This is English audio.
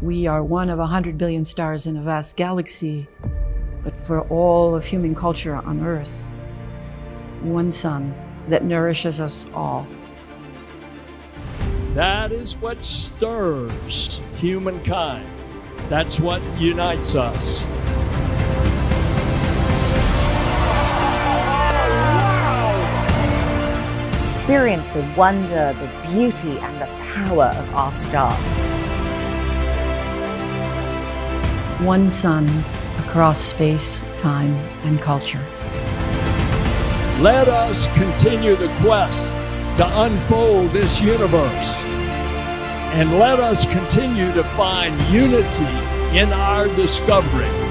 We are one of a hundred billion stars in a vast galaxy, but for all of human culture on Earth, one sun that nourishes us all. That is what stirs humankind. That's what unites us. Experience the wonder, the beauty, and the power of our star. One sun across space, time, and culture. Let us continue the quest to unfold this universe. And let us continue to find unity in our discovery.